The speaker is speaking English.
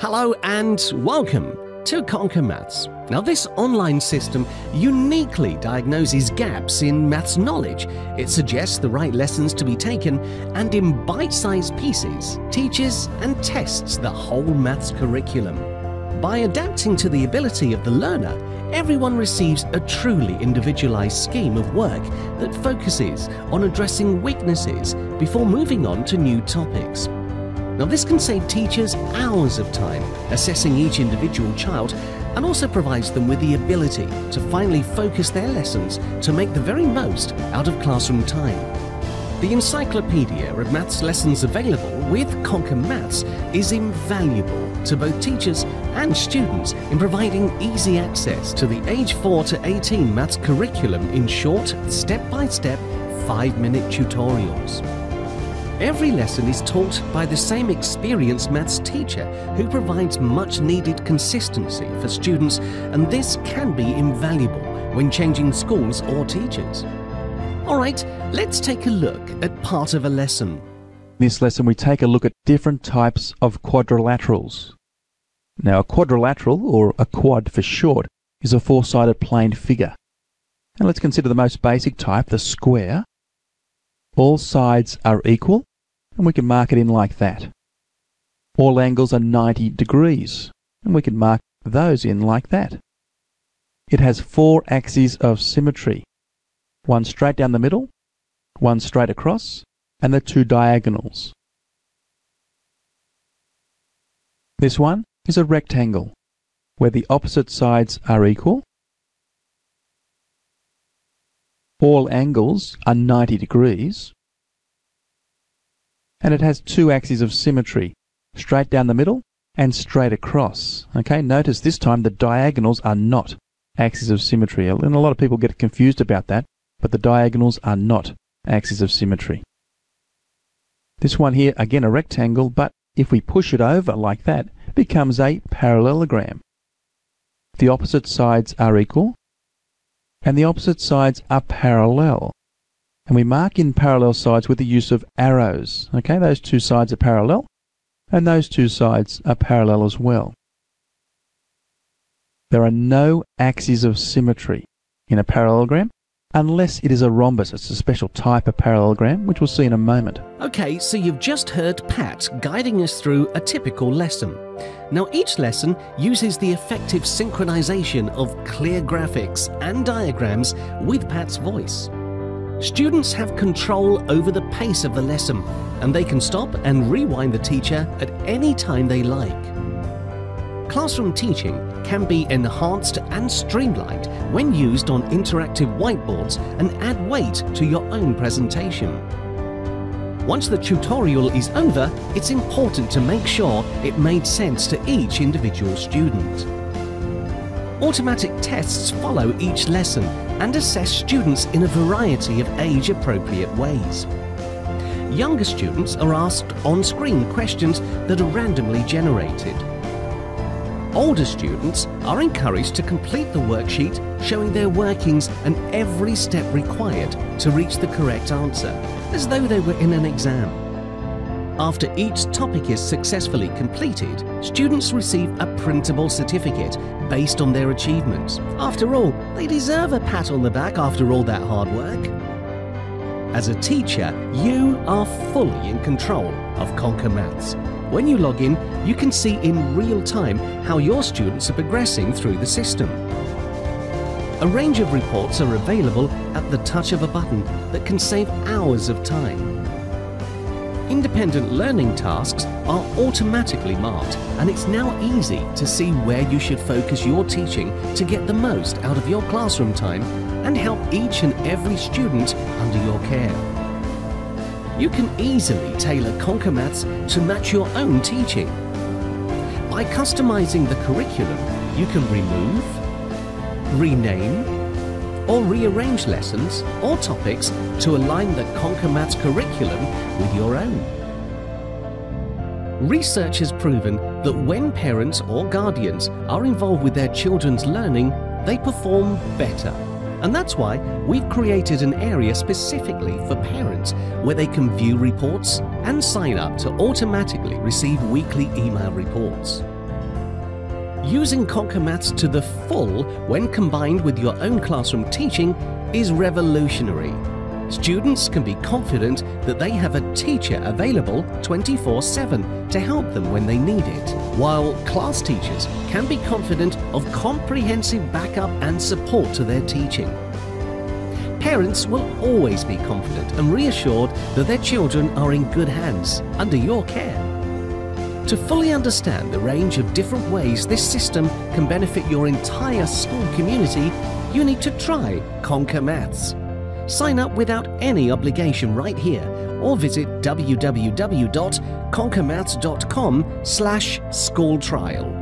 Hello and welcome to Conquer Maths. Now, this online system uniquely diagnoses gaps in maths knowledge. It suggests the right lessons to be taken and, in bite sized pieces, teaches and tests the whole maths curriculum. By adapting to the ability of the learner, everyone receives a truly individualized scheme of work that focuses on addressing weaknesses before moving on to new topics. Now, this can save teachers hours of time assessing each individual child and also provides them with the ability to finally focus their lessons to make the very most out of classroom time. The encyclopedia of maths lessons available with Conquer Maths is invaluable to both teachers and students in providing easy access to the age 4 to 18 maths curriculum in short, step by step, 5 minute tutorials. Every lesson is taught by the same experienced maths teacher who provides much needed consistency for students, and this can be invaluable when changing schools or teachers. Alright, let's take a look at part of a lesson. In this lesson, we take a look at different types of quadrilaterals. Now, a quadrilateral, or a quad for short, is a four-sided plane figure. And let's consider the most basic type, the square. All sides are equal, and we can mark it in like that. All angles are 90 degrees, and we can mark those in like that. It has four axes of symmetry, one straight down the middle, one straight across, and the two diagonals. This one is a rectangle, where the opposite sides are equal, all angles are 90 degrees, and it has two axes of symmetry, straight down the middle and straight across. Okay, notice this time the diagonals are not axes of symmetry, and a lot of people get confused about that, but the diagonals are not axes of symmetry. This one here, again a rectangle, but if we push it over like that, becomes a parallelogram. The opposite sides are equal, and the opposite sides are parallel. And we mark in parallel sides with the use of arrows. Okay, those two sides are parallel, and those two sides are parallel as well. There are no axes of symmetry in a parallelogram unless it is a rhombus. It's a special type of parallelogram, which we'll see in a moment. Okay, so you've just heard Pat guiding us through a typical lesson. Now, each lesson uses the effective synchronization of clear graphics and diagrams with Pat's voice. Students have control over the pace of the lesson, and they can stop and rewind the teacher at any time they like. Classroom teaching can be enhanced and streamlined when used on interactive whiteboards and add weight to your own presentation. Once the tutorial is over, it's important to make sure it made sense to each individual student. Automatic tests follow each lesson and assess students in a variety of age-appropriate ways. Younger students are asked on-screen questions that are randomly generated. Older students are encouraged to complete the worksheet showing their workings and every step required to reach the correct answer, as though they were in an exam. After each topic is successfully completed, students receive a printable certificate based on their achievements. After all, they deserve a pat on the back after all that hard work. As a teacher, you are fully in control of Conquer Maths. When you log in, you can see in real time how your students are progressing through the system. A range of reports are available at the touch of a button that can save hours of time. Independent learning tasks are automatically marked and it's now easy to see where you should focus your teaching to get the most out of your classroom time and help each and every student under your care. You can easily tailor Conquer Maths to match your own teaching. By customizing the curriculum, you can remove, rename, or rearrange lessons or topics to align the Conquer Maths curriculum with your own. Research has proven that when parents or guardians are involved with their children's learning, they perform better. And that's why we've created an area specifically for parents where they can view reports and sign up to automatically receive weekly email reports. Using Conquer Maths to the full when combined with your own classroom teaching is revolutionary. Students can be confident that they have a teacher available 24 7 to help them when they need it, while class teachers can be confident of comprehensive backup and support to their teaching. Parents will always be confident and reassured that their children are in good hands under your care. To fully understand the range of different ways this system can benefit your entire school community, you need to try Conquer Maths. Sign up without any obligation right here or visit www.conquermaths.com slash school trial.